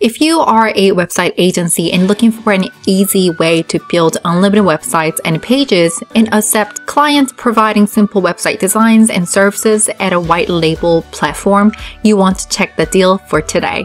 If you are a website agency and looking for an easy way to build unlimited websites and pages and accept clients providing simple website designs and services at a white label platform, you want to check the deal for today.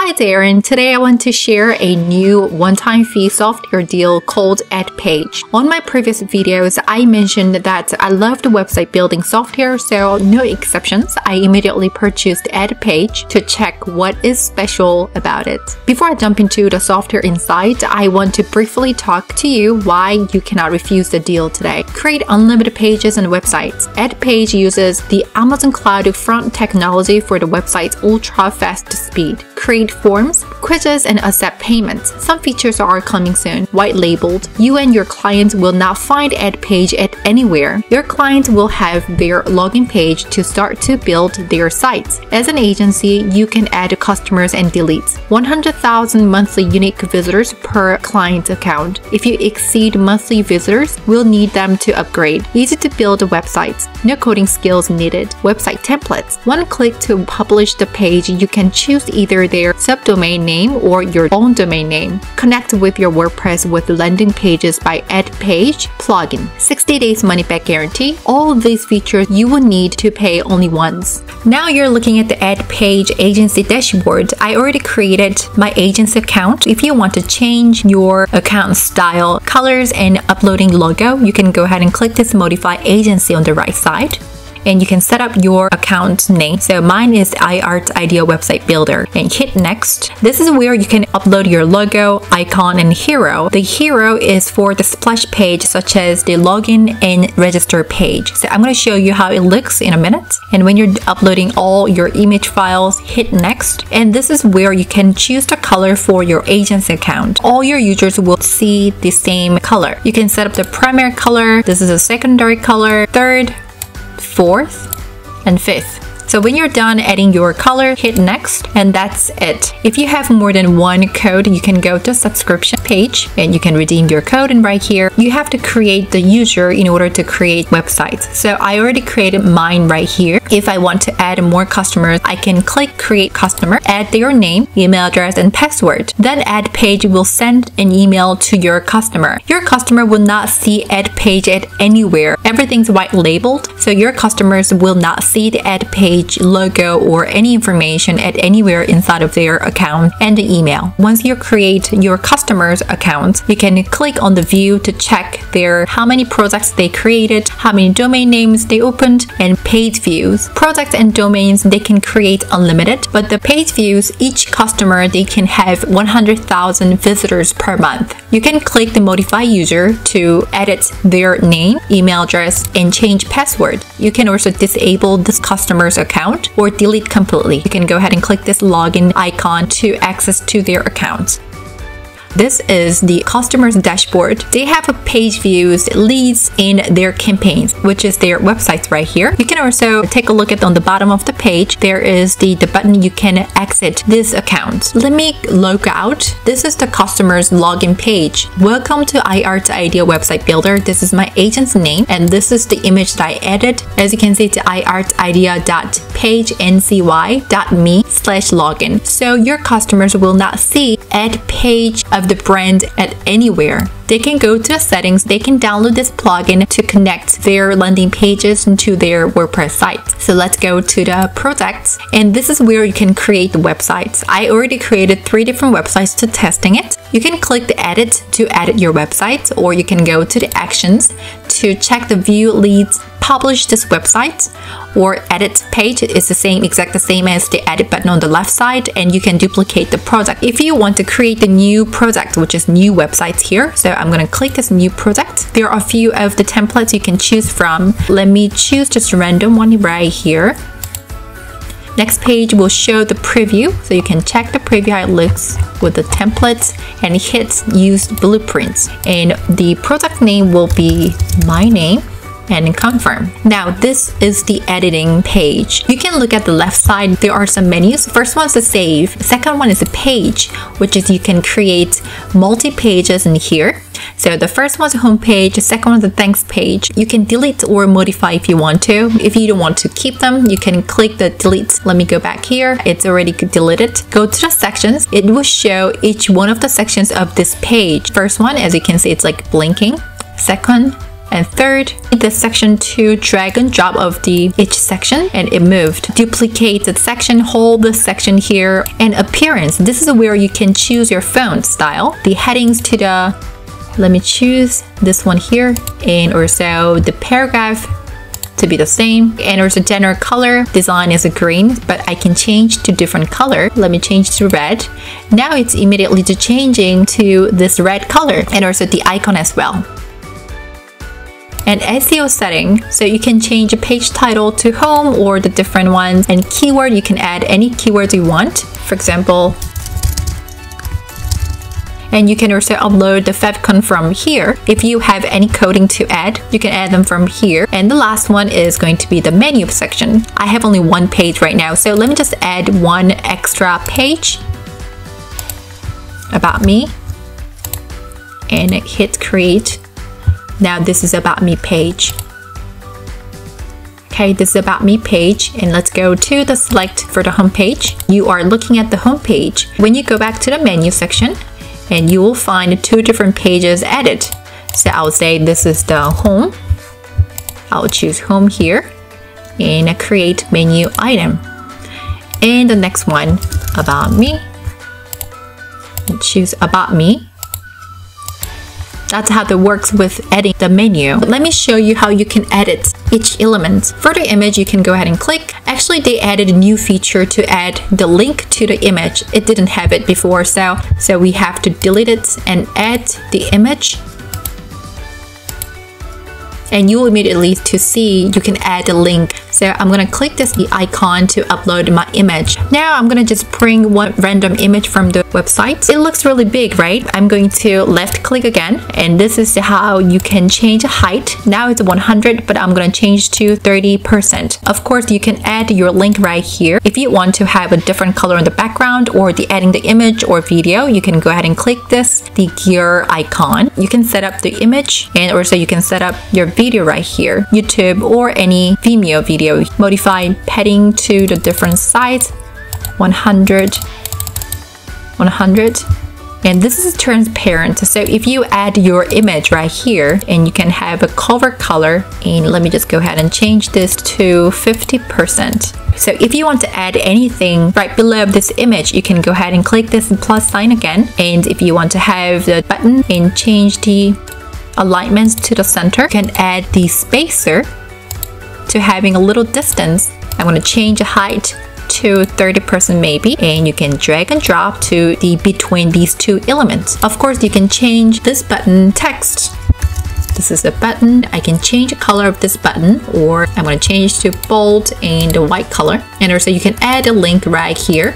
Hi there, and today I want to share a new one-time fee software deal called AdPage. On my previous videos, I mentioned that I love website building software, so no exceptions. I immediately purchased AdPage to check what is special about it. Before I jump into the software inside, I want to briefly talk to you why you cannot refuse the deal today. Create unlimited pages and websites. AdPage uses the Amazon CloudFront technology for the website's ultra-fast speed. Create forms, quizzes, and accept payments. Some features are coming soon, white labeled. You and your clients will not find AdPage at anywhere. Your clients will have their login page to start to build their sites. As an agency, you can add customers and delete 100,000 monthly unique visitors per client account. If you exceed monthly visitors, we'll need them to upgrade. Easy to build websites, no coding skills needed. Website templates. One click to publish the page, you can choose either their subdomain name or your own domain name. Connect with your WordPress with landing pages by AdPage plugin. 60 days money back guarantee. All these features you will need to pay only once. Now you're looking at the AdPage agency dashboard. I already created my agency account. If you want to change your account style, colors, and uploading logo, you can go ahead and click this modify agency on the right side and you can set up your account name. So mine is iArt Idea Website Builder and hit next. This is where you can upload your logo, icon, and hero. The hero is for the splash page such as the login and register page. So I'm going to show you how it looks in a minute. And when you're uploading all your image files, hit next. And this is where you can choose the color for your agency account. All your users will see the same color. You can set up the primary color. This is a secondary color, third, fourth, and fifth. So when you're done adding your color, hit next and that's it. If you have more than one code, you can go to subscription page and you can redeem your code and right here, you have to create the user in order to create websites. So I already created mine right here. If I want to add more customers, I can click create customer, add their name, email address, and password. Then AdPage will send an email to your customer. Your customer will not see AdPage at anywhere. Everything's white labeled, so your customers will not see the AdPage page, logo, or any information at anywhere inside of their account and the email. Once you create your customer's account, you can click on the view to check their how many products they created, how many domain names they opened, and page views. Products and domains they can create unlimited, but the page views each customer they can have 100,000 visitors per month. You can click the modify user to edit their name, email address, and change password. You can also disable this customer's account or delete completely. You can go ahead and click this login icon to access to their account. This is the customer's dashboard. They have page views, leads in their campaigns, which is their websites right here. You can also take a look at on the bottom of the page. There is the, the button you can exit this account. Let me log out. This is the customer's login page. Welcome to iArt Idea Website Builder. This is my agent's name and this is the image that I added. As you can see, it's iartidea.pagency.me slash login. So your customers will not see AdPage of the brand at anywhere. They can go to settings, they can download this plugin to connect their landing pages to their WordPress site. So let's go to the projects and this is where you can create the websites. I already created three different websites to testing it. You can click the edit to edit your website or you can go to the actions to check the view leads publish this website or edit page. Is the same exact the same as the edit button on the left side and you can duplicate the product. If you want to create the new product which is new websites here so I'm to click this new product. There are a few of the templates you can choose from. Let me choose just a random one right here Next page will show the preview, so you can check the preview how it looks with the templates and hits used blueprints. And the product name will be my name and confirm. Now this is the editing page. You can look at the left side. There are some menus. First one is the save. Second one is the page, which is you can create multi pages in here. So the first one's a home page, the second one's a thanks page. You can delete or modify if you want to. If you don't want to keep them, you can click the delete. Let me go back here. It's already deleted. Go to the sections. It will show each one of the sections of this page. First one, as you can see, it's like blinking. Second, and third, the section 2 drag and drop of the each section and it moved. Duplicate the section, hold the section here and appearance. This is where you can choose your font style. The headings to the let me choose this one here and also the paragraph to be the same and also general color design is a green but I can change to different color let me change to red now it's immediately to changing to this red color and also the icon as well and SEO setting so you can change a page title to home or the different ones and keyword you can add any keywords you want for example and you can also upload the favicon from here. If you have any coding to add, you can add them from here. And the last one is going to be the menu section. I have only one page right now, so let me just add one extra page about me and hit create. Now this is about me page. Okay, this is about me page and let's go to the select for the home page. You are looking at the home page. When you go back to the menu section, and you will find two different pages added. So I'll say this is the home. I'll choose home here and create menu item. And the next one, about me. Choose about me that's how it works with editing the menu. Let me show you how you can edit each element. For the image, you can go ahead and click. Actually, they added a new feature to add the link to the image. It didn't have it before, so, so we have to delete it and add the image and you will immediately to see you can add a link. So I'm gonna click this icon to upload my image. Now I'm gonna just bring one random image from the website. It looks really big, right? I'm going to left click again and this is how you can change height. Now it's 100 but I'm gonna change to 30%. Of course you can add your link right here. If you want to have a different color in the background or the adding the image or video you can go ahead and click this the gear icon. You can set up the image and also you can set up your video right here, YouTube or any Vimeo video. Modify padding to the different size, 100, 100, and this is transparent. So if you add your image right here and you can have a cover color and let me just go ahead and change this to 50% so if you want to add anything right below this image you can go ahead and click this plus sign again. And if you want to have the button and change the alignments to the center. You can add the spacer to having a little distance. I'm going to change the height to 30% maybe and you can drag and drop to the between these two elements. Of course you can change this button text. This is a button. I can change the color of this button or I'm going to change to bold and the white color. And also you can add a link right here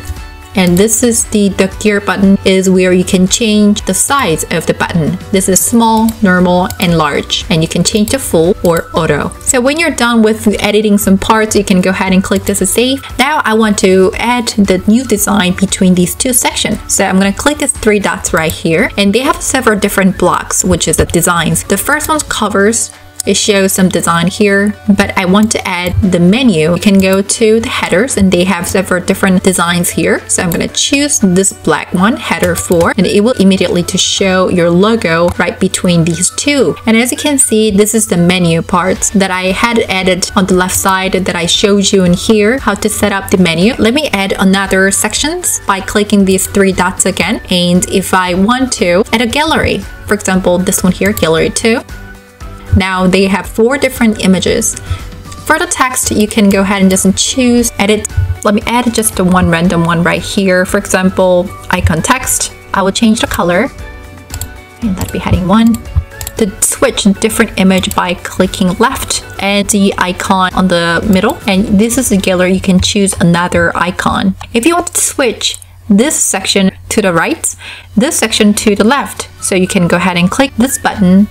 and this is the, the gear button is where you can change the size of the button. This is small, normal, and large. And you can change to full or auto. So when you're done with editing some parts, you can go ahead and click this save. Now I want to add the new design between these two sections. So I'm going to click these three dots right here. And they have several different blocks, which is the designs. The first one covers it shows some design here, but I want to add the menu. You can go to the headers and they have several different designs here. So I'm going to choose this black one, header 4, and it will immediately to show your logo right between these two. And as you can see, this is the menu parts that I had added on the left side that I showed you in here, how to set up the menu. Let me add another sections by clicking these three dots again. And if I want to add a gallery, for example, this one here, gallery 2, now they have four different images. For the text, you can go ahead and just choose edit. Let me add just the one random one right here. For example, icon text. I will change the color and that'd be heading one. To switch a different image by clicking left and the icon on the middle. And this is a gallery, you can choose another icon. If you want to switch this section to the right, this section to the left. So you can go ahead and click this button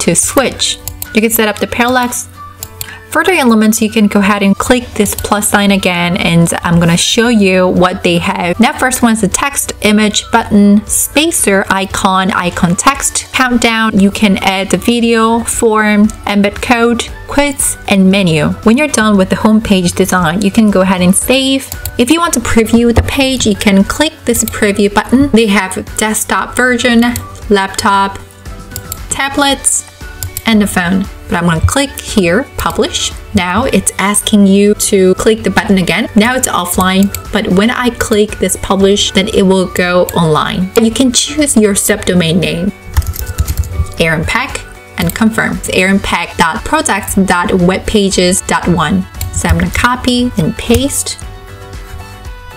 to switch. You can set up the parallax Further elements, you can go ahead and click this plus sign again and I'm gonna show you what they have. Now first one is the text, image, button, spacer, icon, icon text, countdown. You can add the video, form, embed code, quiz, and menu. When you're done with the homepage design, you can go ahead and save. If you want to preview the page, you can click this preview button. They have desktop version, laptop, tablets, and the phone. But I'm going to click here, publish. Now it's asking you to click the button again. Now it's offline, but when I click this publish, then it will go online. You can choose your subdomain name, Erin Pak, and confirm. It's erinpak.products.webpages.one. So I'm to copy and paste.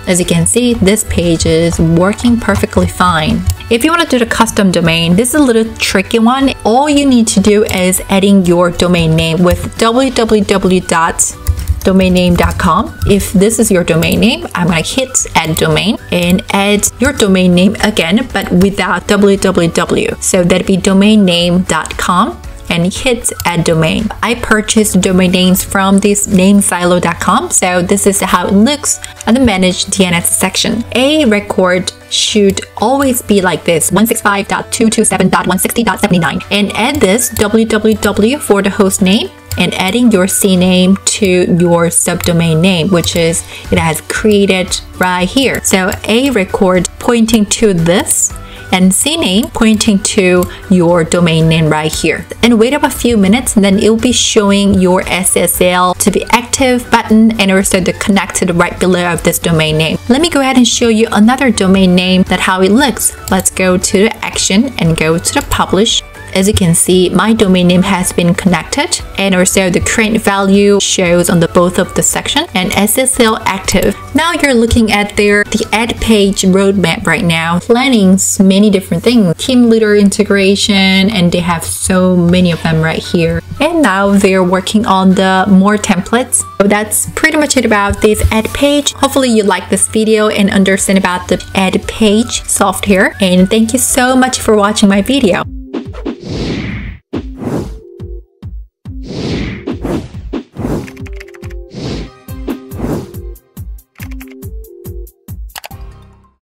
As you can see, this page is working perfectly fine. If you want to do the custom domain, this is a little tricky one. All you need to do is adding your domain name with www.domainname.com. If this is your domain name, I'm going to hit add domain and add your domain name again, but without www. So that'd be domainname.com and hit add domain. I purchased domain names from this namesilo.com, so this is how it looks on the manage DNS section. A record should always be like this 165.227.160.79 and add this www for the host name and adding your CNAME to your subdomain name, which is it has created right here. So a record pointing to this and CNAME pointing to your domain name right here. And wait up a few minutes and then it will be showing your SSL to be active button and also the connected right below of this domain name. Let me go ahead and show you another domain name that how it looks. Let's go to the action and go to the publish as you can see, my domain name has been connected and also the current value shows on the both of the section and SSL active. Now you're looking at their the AdPage roadmap right now, planning many different things, team leader integration, and they have so many of them right here. And now they're working on the more templates. So that's pretty much it about this AdPage. Hopefully you like this video and understand about the AdPage software. And thank you so much for watching my video.